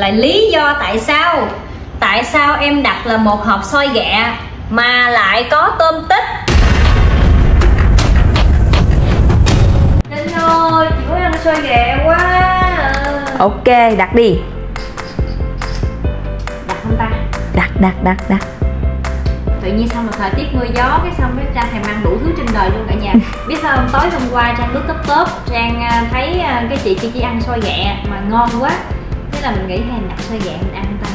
là lý do tại sao? Tại sao em đặt là một hộp xôi ghẹ mà lại có tôm tích? Linh ơi chị muốn ăn xôi ghẹ quá ok đặt đi. Đặt không ta? Đặt đặt đặt đặt. Tự nhiên xong rồi thời tiết mưa gió cái xong cái trang thèm ăn đủ thứ trên đời luôn cả nhà. Biết sao không? Tối hôm qua trang lướt tấp tớp trang à, thấy à, cái chị kia chỉ ăn xôi ghẹ mà ngon quá là mình nghĩ hay đặt xoay gẹ mình ăn ta.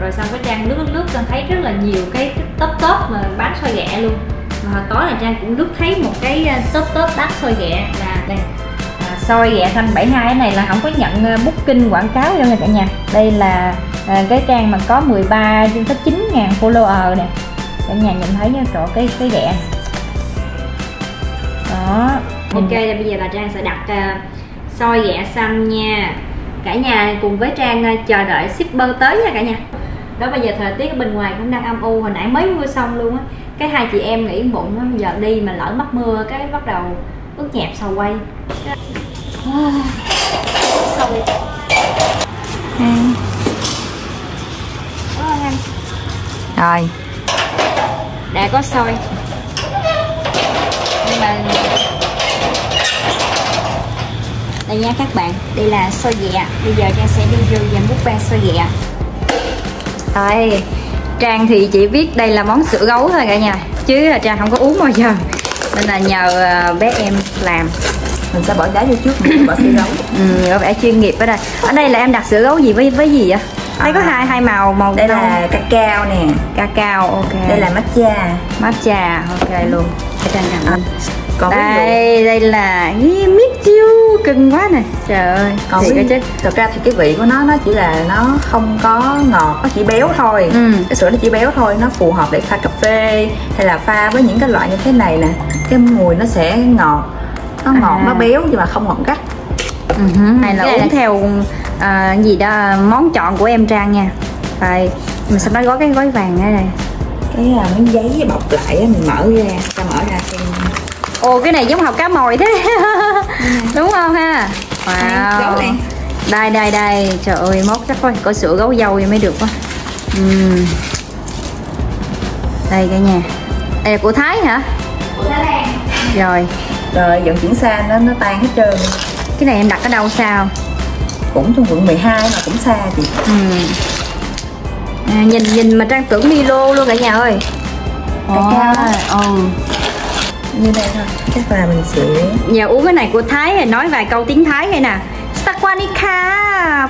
Rồi xong cái trang lướt lướt trang thấy rất là nhiều cái top top mà bán xoay gẹ luôn. Mà hồi tối là trang cũng lướt thấy một cái ờ, top top bán đắt gẹ là đây. À, xôi gẹ xanh 72 cái này là không có nhận ờ, booking quảng cáo đâu nha cả nhà. Đây là à, cái trang mà có 13 trên tới 9 ngàn follower nè. Cả nhà nhìn thấy nha chỗ cái cái gẹ. Đó ok là bây giờ là trang sẽ đặt uh, xôi gẹ xanh nha cả nhà cùng với trang uh, chờ đợi shipper tới nha cả nhà. Đó bây giờ thời tiết ở bên ngoài cũng đang âm u hồi nãy mới mưa xong luôn á. Cái hai chị em nghĩ bụng á bây giờ đi mà lỡ mắc mưa cái bắt đầu ướt nhẹp sau quay. Sau rồi. Đã có xôi nhưng mà đây nha các bạn đây là xôi ghẹ bây giờ trang sẽ đi review và múc ban xôi ghẹ đây trang thì chỉ biết đây là món sữa gấu thôi cả nhà. Chứ là trang không có uống bao giờ. Nên là nhờ à, bé em làm. Mình sẽ bỏ đá vô trước mình sẽ bỏ sữa gấu. Ừ, có vẻ chuyên nghiệp ở đây. Ở đây là em đặt sữa gấu gì với với gì vậy? Thấy có À. hai hai màu màu đây nâu. là cacao nè. Cacao ok. Đây là matcha. Matcha ok luôn. Để trang cầm lên. còn đây đây là chiêu cưng quá nè. Trời ơi còn ví á. chứ thật ra thì cái vị của nó nó chỉ là nó không có ngọt nó chỉ béo thôi. Ừ. cái sữa nó chỉ béo thôi nó phù hợp để pha cà phê hay là pha với những cái loại như thế này nè. Cái mùi nó sẽ ngọt nó ngọt À. nó béo nhưng mà không ngọt gắt. Này là uống theo à, gì đó món chọn của em trang nha. Rồi mình sẽ nói gói cái gói vàng đây cái à, miếng giấy bọc lại mình mở ra ta mở ra xem ồ cái này giống hộp cá mồi thế. Đúng không ha? Wow. đây đây đây. Trời ơi mốt chắc phải có sữa gấu dâu mới được quá. Ừm. đây cả nhà. Đây là của thái hả rồi. Rồi vận chuyển xa nó nó tan hết trơn. Cái này em đặt ở đâu sao? Cũng trong quận 12 mà cũng xa chị ừ. à, nhìn nhìn mà trang tưởng Milo luôn cả nhà ơi. Ồ, ừ. Như đây thôi. Chắc là mình sẽ giờ uống cái này của Thái nói vài câu tiếng Thái hay nè. Sakwanika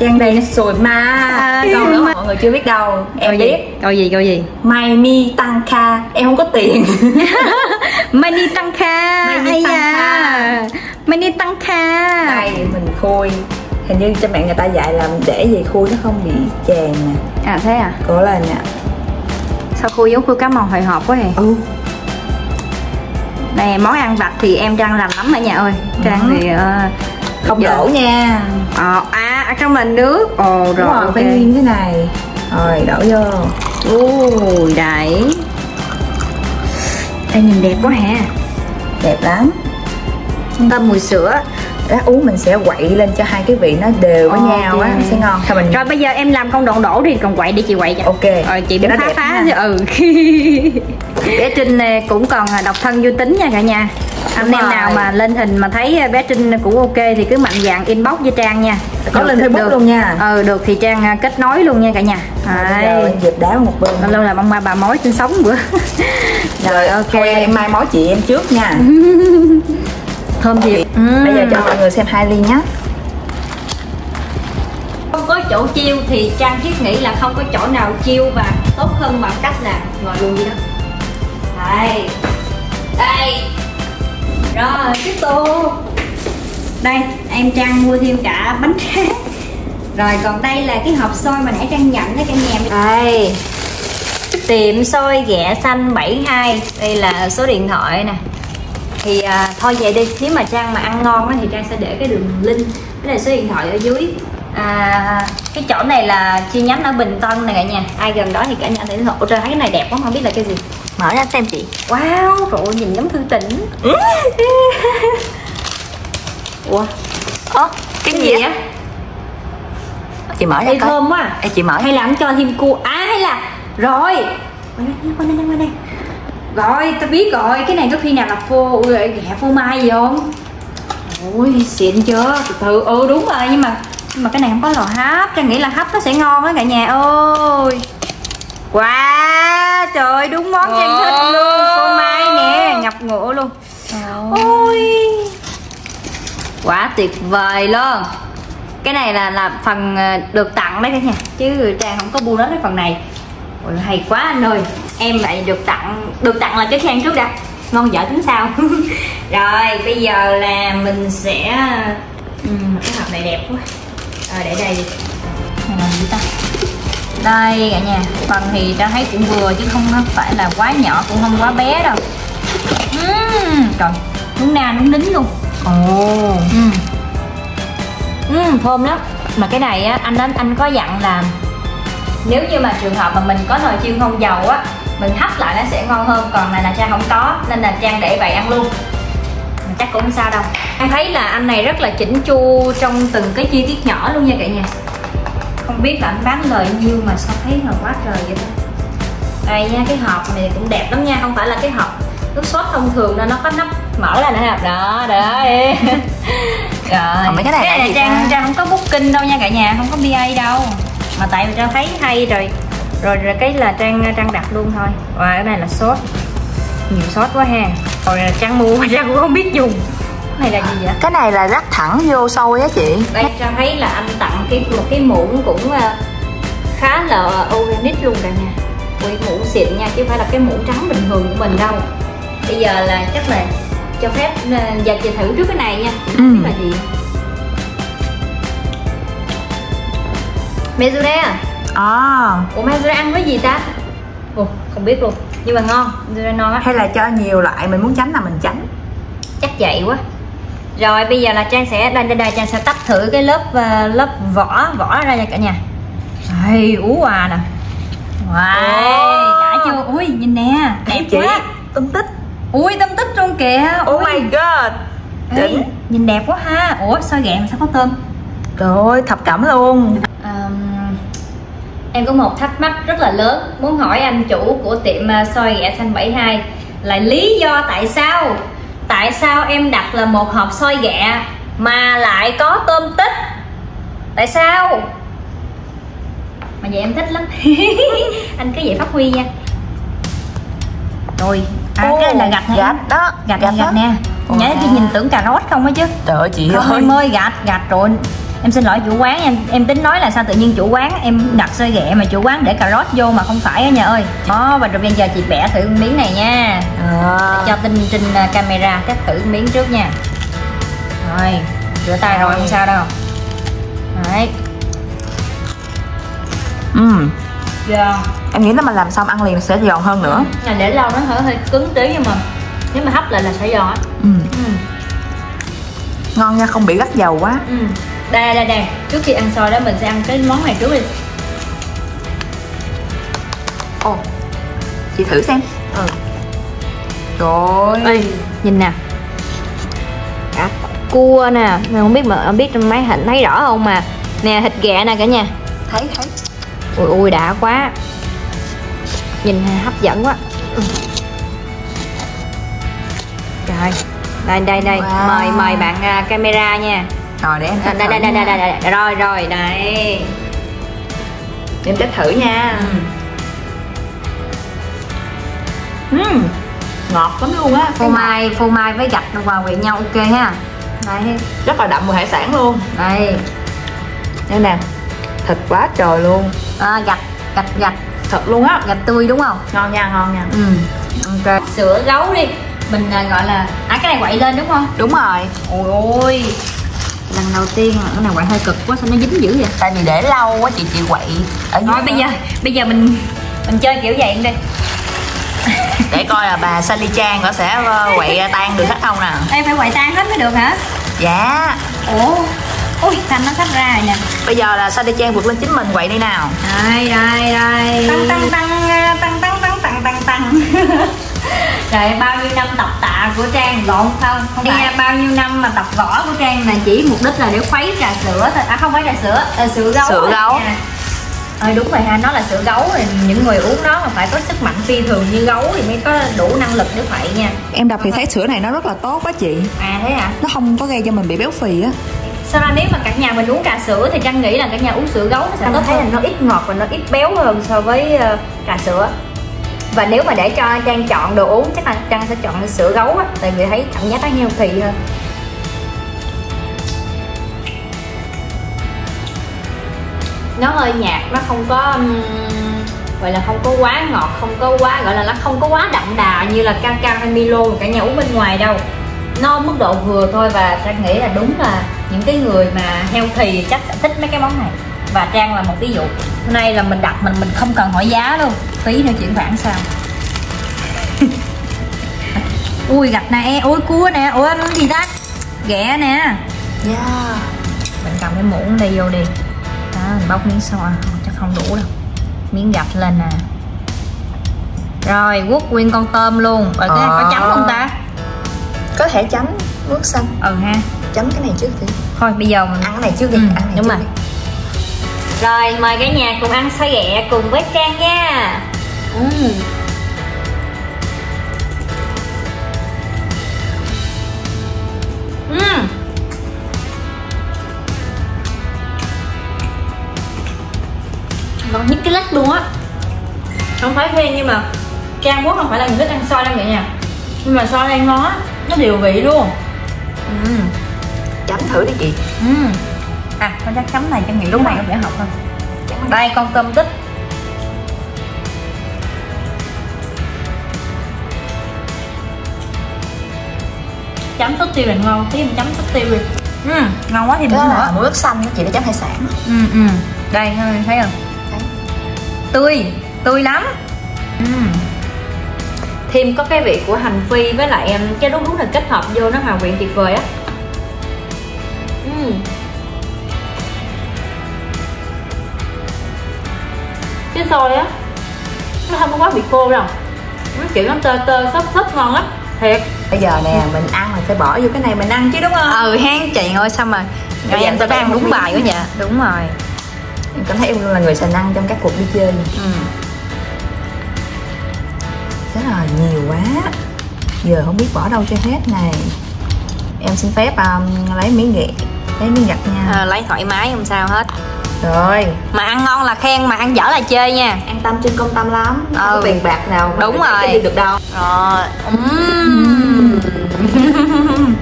trang đây nó sồi ma. À, câu đó mọi người chưa biết đâu. Em gì? biết. Câu gì? Câu gì? Mai mi tăng ca em không có tiền. Mani tăng kha. Ây tăng da. kha. Mani tăng kha. Đây mình khui. Hình như cho mẹ người ta dạy là để gì khui nó không bị chèn nè. À thế à? Cổ lên nè. Sao khui giống khui cá mò hồi hộp quá hề ừ này món ăn vặt thì em Trang làm lắm ở nhà ơi. Trang Ừ. thì ờ, không đổ nha. Ờ, à ở trong là nước. Ồ rồi rồi ok. phải nguyên thế này. Rồi đổ vô. Ui đấy. Ê, nhìn đẹp quá ha. Đẹp lắm. Thơm mùi sữa lát uống mình sẽ quậy lên cho hai cái vị nó đều với nhau á sẽ ngon. Thôi mình Rồi bây giờ em làm con độn đổ đi còn quậy đi chị quậy cho ok. Rồi chị nó phá phá ha. chứ ừ. Bé Trinh nè, cũng còn à, độc thân vui tính nha cả nhà. Anh em nào mà lên hình mà thấy bé Trinh cũng ok thì cứ mạnh dạn inbox với Trang nha. Có Được lên facebook được. luôn nha. Ừ được thì Trang kết nối luôn nha cả nhà. Rồi dẹp đá một bên. Lâu là mong ba bà mối sinh sống bữa. Rồi ok thôi em mai mối chị em trước nha Thơm thiệt. Bây giờ cho mọi người xem hai ly nhé. Không có chỗ chiêu thì trang thiết nghĩ là không có chỗ nào chiêu và tốt hơn bằng cách là ngồi luôn đi đó. Đây. Đây. Rồi tiếp tục. Đây em trang mua thêm cả bánh tráng rồi còn đây là cái hộp xôi mà nãy trang nhận đó cả nhà đây. Tiệm xôi ghẹ xanh 72 đây là số điện thoại nè thì à, thôi vậy đi. Nếu mà trang mà ăn ngon á thì trang sẽ để cái đường link với lại số điện thoại ở dưới. À, cái chỗ này là chi nhánh ở bình tân này cả nhà. Ai gần đó thì cả nhà thể hộ trời thấy cái này đẹp quá không biết là cái gì. Mở ra xem chị. Wow trời ơi, nhìn giống thư tỉnh. Ủa? Ơ cái gì á? chị mở ra Ê, coi. thơm quá. Ê, chị mở. Hay là anh cho thêm cua. À hay là rồi. Qua đây qua đây qua đây rồi tao biết rồi cái này có khi nào là phô ghẹ phô mai gì không? Ui xịn chưa? Từ từ ừ đúng rồi nhưng mà nhưng mà cái này không có lò hấp trang nghĩ là hấp nó sẽ ngon á cả nhà ơi. Wow trời đúng món trang thích luôn phô mai nè ngập ngụa luôn. Ôi. Quá tuyệt vời luôn. Cái này là là phần ờ, được tặng đấy cả nhà chứ trang không có bu đến cái phần này. Ôi, hay quá anh ơi em lại được tặng được tặng là cái khen trước đã. Ngon dở tính sao? Rồi bây giờ là mình sẽ Ừm, cái hộp này đẹp quá. Rồi để đây đi. Này là gì ta? Đây cả nhà. Phần thì ta thấy cũng vừa chứ không phải là quá nhỏ cũng không quá bé đâu. Ừm, trời. Nướng na nướng nín luôn. Ồ. Ừ. ừ, thơm lắm. Mà cái này á anh anh có dặn là nếu như mà trường hợp mà mình có nồi chiên không dầu á mình hấp lại nó sẽ ngon hơn còn này là trang không có nên là trang để vậy ăn luôn. Mà chắc cũng không sao đâu. Anh thấy là anh này rất là chỉnh chu trong từng cái chi tiết nhỏ luôn nha cả nhà. Không biết là anh bán lời nhiêu mà sao thấy là quá trời vậy ta. Đây nha cái hộp này cũng đẹp lắm nha không phải là cái hộp nước sốt thông thường đâu nó có nắp mở ra nè đó đó. Rồi. Còn mấy cái này là là gì trang ta? trang không có booking đâu nha cả nhà không có ba đâu. Mà tại vì trang thấy hay rồi rồi rồi cái là trang trang đặt luôn thôi. Và cái này là sốt nhiều sốt quá ha. Rồi là trang mua trang cũng không biết dùng. Cái này là gì vậy? Cái này là rắc thẳng vô sôi á chị. Đây trang thấy là anh tặng cái một cái muỗng cũng ờ, khá là organic luôn cả nhà. Ui, muỗng xịn nha chứ không phải là cái muỗng trắng bình thường của mình đâu. Bây giờ là chắc là cho phép ờ, giờ chị thử trước cái này nha. Chị Ừ. biết là gì? Mezure à? à Ủa Mezure ăn với gì ta? Ồ, không biết luôn. Nhưng mà ngon, Mezure ngon á. Hay là cho nhiều loại mình muốn chấm là mình chấm chắc vậy quá. Rồi bây giờ là trang sẽ đây đây đây trang sẽ tách thử cái lớp ờ, lớp vỏ vỏ ra nha cả nhà. Đây ú hòa nè. Wow đã chưa? Ui nhìn nè đẹp chị quá. tung tích. Ui tâm tích luôn kìa. Oh my god. Ê, nhìn đẹp quá ha. Ủa sao vậy mà sao có tôm trời ơi thập cẩm luôn em có một thắc mắc rất là lớn muốn hỏi anh chủ của tiệm ờ, xôi ghẹ xanh 72 là lý do tại sao? Tại sao em đặt là một hộp xôi ghẹ mà lại có tôm tích? Tại sao? Mà vậy em thích lắm. Anh cứ vậy phát huy nha. Rồi à cái là gạch hả? gạch đó gạch gạch gạch, gạch nè. Nhớ wow. nhìn tưởng cà rốt không á chứ? Trời ơi chị không ơi. Em ơi gạch gạch rồi em xin lỗi chủ quán em em tính nói là sao tự nhiên chủ quán em đặt xôi ghẹ mà chủ quán để cà rốt vô mà không phải á nhà ơi. Đó và rồi bây giờ chị bẻ thử miếng này nha. À, cho tin trên uh, camera test thử miếng trước nha. Rồi rửa tay rồi không sao đâu. Đấy. Ừ. giòn em nghĩ là mình làm xong ăn liền sẽ giòn hơn nữa. Là để lâu nó hơi hơi cứng tí nhưng mà nếu mà hấp lại là sẽ giòn. Á ừ. ừ. ngon nha không bị gắt dầu quá. Ừ. đây đây đây trước khi ăn xôi đó mình sẽ ăn cái món này trước đi. Ồ chị thử xem. Ừ. trời ơi Ê, nhìn nè. Cả cua nè. Mình không biết mà biết trong máy hình thấy rõ không mà. Nè thịt ghẹ nè cả nhà. Thấy thấy. Ui ui đã quá. Nhìn hấp dẫn quá. Ừ. trời đây đây đây. Wow. mời mời bạn à, camera nha rồi để em À, đây đây đây đây, nha. đây đây rồi rồi đây. Để em test thử nha. Ừm, ngọt lắm luôn á. Phô mai phô mai với gạch vào quyện nhau ok ha. Đây. Rất là đậm mùi hải sản luôn. Đây. Đây nè thịt quá trời luôn. À, gạch gạch gạch. Thật luôn á. Gạch tươi đúng không? Ngon nha ngon nha. Ừ ok. Sữa gấu đi. Mình à, gọi là à cái này quậy lên đúng không? Đúng rồi. Ôi ôi lần đầu tiên cái này quậy hơi cực quá sao nó dính dữ vậy? Tại vì để lâu quá chị chị quậy. Ở dưới thôi bây giờ bây giờ mình mình chơi kiểu vậy đi. Để coi là bà Sally Chan có sẽ ờ, quậy tan được hết không nè. Em phải quậy tan hết mới được hả? Dạ. Ủa? Ui xanh nó sắp ra rồi nè. Bây giờ là Sally Chan vượt lên chính mình quậy đi nào. Đây đây đây. Tăng tăng tăng tăng tăng tăng tăng tăng tăng Trời bao nhiêu năm tập tạ của Trang lộn không? Không phải. bao nhiêu năm mà tập võ của Trang là chỉ mục đích là để khuấy trà sữa thôi. À không phải trà sữa à, sữa gấu Sữa gấu. Ờ đúng rồi ha, nó là sữa gấu thì những người uống nó mà phải có sức mạnh phi thường như gấu thì mới có đủ năng lực để khuậy nha. Em đọc thì thấy sữa này nó rất là tốt á chị. À thế hả? Nó không có gây cho mình bị béo phì á. Sau đó nếu mà cả nhà mình uống trà sữa thì Trang nghĩ là cả nhà uống sữa gấu nó sẽ có thấy là nó ít ngọt và nó ít béo hơn so với ờ, trà sữa và nếu mà để cho Trang chọn đồ uống chắc là Trang sẽ chọn sữa gấu á tại vì thấy cảm giác nó healthy hơn. Nó hơi nhạt nó không có um, gọi là không có quá ngọt không có quá gọi là nó không có quá đậm đà như là cacao hay milo cả nhà uống bên ngoài đâu. Nó mức độ vừa thôi và trang nghĩ là đúng là những cái người mà heo thì chắc sẽ thích mấy cái món này. Và trang là một ví dụ. Hôm nay là mình đặt mình mình không cần hỏi giá luôn phí nữa chuyển khoản sao? Ui gặp nè ui cua nè. Ủa nó gì ta? Ghẹ nè. Yeah mình cầm cái muỗng đây vô đi. Đó mình bóc miếng xoa không chắc không đủ đâu. Miếng gạch lên nè. Rồi quất nguyên con tôm luôn. Rồi cái Ờ. có chấm không ta? Có thể chấm nước xanh. Ừ ha. Chấm cái này trước đi. Thôi bây giờ mình Ăn cái này trước đi. Ừ, ăn cái này đúng trước rồi. đi. Rồi mời cả nhà cùng ăn xôi ghẹ cùng với Trang nha Ừm. Ngon nhất cái lách luôn á. Không phải khen nhưng mà Trang muốn không phải là người thích ăn xôi đâu vậy nha. Nhưng mà đây ngon á Nó điều vị luôn. Ừm. Chấm thử đi chị. Ừ. À, con chắc chấm này cho nghĩ lúc này nó dễ học hơn. Đây con tôm tích Chấm sốt tiêu là ngon, tí mình chấm sốt tiêu đi ừ, Ngon quá thì Đó nữa là nữa nước xanh chị để chấm hải sản ừ, ừ. Đây, thấy không? Thấy. Tươi, tươi lắm ừ. Thêm có cái vị của hành phi với lại em, cái đúng đúng là kết hợp vô nó hòa quyện tuyệt vời á ừ. cái xôi á nó không có quá bị khô đâu nó kiểu nó tơ tơ xốp xốp ngon lắm thiệt Bây giờ nè mình ăn mình phải bỏ vô cái này mình ăn chứ đúng không? Ừ hen chị ơi sao mà giờ em tôi ăn đúng bài quá nhỉ? Đúng rồi. Em cảm thấy em là người sành ăn trong các cuộc đi chơi. Ừ. Rất là nhiều quá. Giờ không biết bỏ đâu cho hết này. Em xin phép um, lấy miếng ghẹ Lấy miếng gạch nha. À, lấy thoải mái không sao hết. Rồi. Mà ăn ngon là khen mà ăn dở là chơi nha. An tâm trên công tâm lắm. Không Ừ. có tiền bạc nào Đúng rồi. đi được đâu rồi Ừm.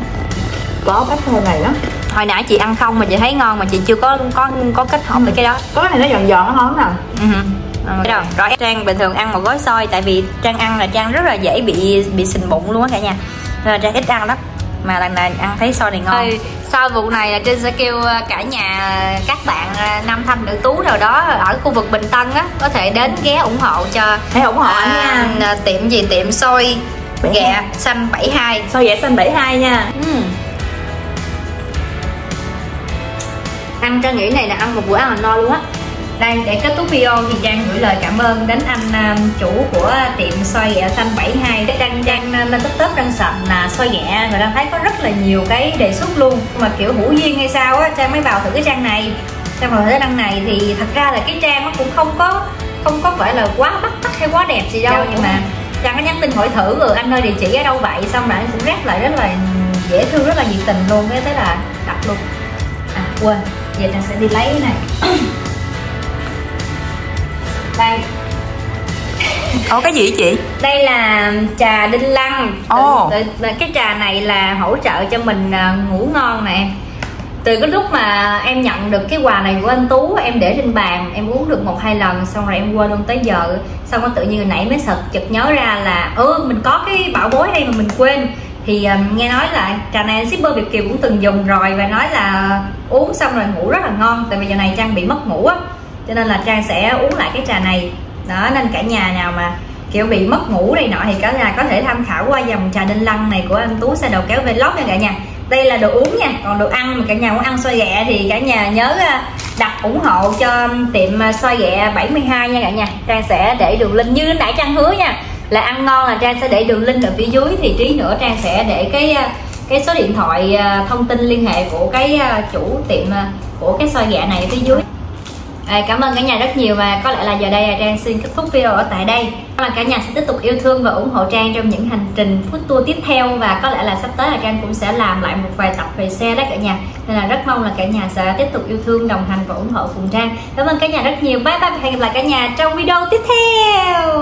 Có bát thơm này đó. Hồi nãy chị ăn không mà chị thấy ngon mà chị chưa có có có kết hợp với cái đó. Có cái này nó giòn giòn nó ngon nè. Ừ. Rồi, rồi, rồi Trang bình thường ăn một gói xôi tại vì Trang ăn là Trang rất là dễ bị bị sình bụng luôn á cả nhà. Nên là Trang ít ăn lắm mà lần này ăn thấy xôi này ngon sau vụ này là Trinh sẽ kêu ờ, cả nhà các bạn ờ, nam thanh nữ tú nào đó ở khu vực Bình Tân á có thể đến ghé ủng hộ cho Hãy ủng hộ anh à, nha tiệm gì? Tiệm xôi 72. ghẹ xanh 72 Xôi dẻ xanh 72 nha. Ừ. ăn Trang nghĩ này là ăn một bữa ăn là no luôn á đây để kết thúc video thì Trang gửi lời cảm ơn đến anh um, chủ của tiệm xoay ghẹ xanh 72 để Trang Trang um, lên top Trang sạch là xoay ghẹ và Trang thấy có rất là nhiều cái đề xuất luôn. Mà kiểu hữu duyên hay sao á Trang mới vào thử cái trang này. Trang vào thử cái trang này thì thật ra là cái trang nó cũng không có không có phải là quá bắt mắt hay quá đẹp gì đâu. Dạ, nhưng đúng. Mà Trang có nhắn tin hỏi thử rồi anh ơi địa chỉ ở đâu vậy? Xong rồi anh cũng ráp lại rất là dễ thương rất là nhiệt tình luôn. Cái thế là đặt luôn. À quên giờ Trang sẽ đi lấy cái này đây. Ồ cái gì chị? đây là trà đinh lăng. Ồ. từ, từ, cái trà này là hỗ trợ cho mình à, ngủ ngon nè. Từ cái lúc mà em nhận được cái quà này của anh tú em để trên bàn em uống được một hai lần xong rồi em quên luôn tới giờ. Xong rồi tự nhiên hồi nãy mới sực chợt nhớ ra là ừ mình có cái bảo bối đây mà mình quên. Thì um, nghe nói là trà này shipper Việt Kiều cũng từng dùng rồi và nói là uống xong rồi ngủ rất là ngon tại vì giờ này Trang bị mất ngủ á cho nên là Trang sẽ uống lại cái trà này. Đó nên cả nhà nào mà kiểu bị mất ngủ này nọ thì cả nhà có thể tham khảo qua dòng trà đinh lăng này của anh tú xe đầu kéo vlog nha cả nhà. Đây là đồ uống nha còn đồ ăn mà cả nhà muốn ăn xôi ghẹ thì cả nhà nhớ ờ, đặt ủng hộ cho tiệm ờ, à, xôi ghẹ 72 nha cả nhà. Trang sẽ để đường link như nãy Trang hứa nha. Là ăn ngon là trang sẽ để đường link ở phía dưới thì trí nữa trang sẽ để cái ờ, cái số điện thoại thông tin liên hệ của cái chủ tiệm của cái xôi ghẹ này ở phía dưới. À, cảm ơn cả nhà rất nhiều và có lẽ là giờ đây là Trang xin kết thúc video ở tại đây. Là cả nhà sẽ tiếp tục yêu thương và ủng hộ Trang trong những hành trình food tour tiếp theo và có lẽ là sắp tới là Trang cũng sẽ làm lại một vài tập về xe đấy cả nhà. Nên là rất mong là cả nhà sẽ tiếp tục yêu thương đồng hành và ủng hộ cùng Trang. Cảm ơn cả nhà rất nhiều. Bye bye và hẹn gặp lại cả nhà trong video tiếp theo.